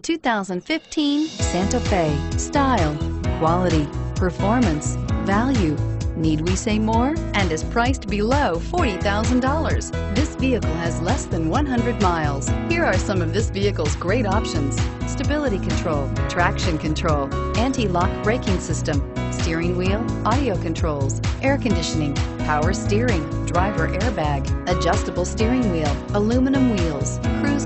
2015 Santa Fe. Style, quality, performance, value. Need we say more? And is priced below $40,000. This vehicle has less than 100 miles. Here are some of this vehicle's great options. Stability control, traction control, anti-lock braking system, steering wheel, audio controls, air conditioning, power steering, driver airbag, adjustable steering wheel, aluminum wheels, cruise.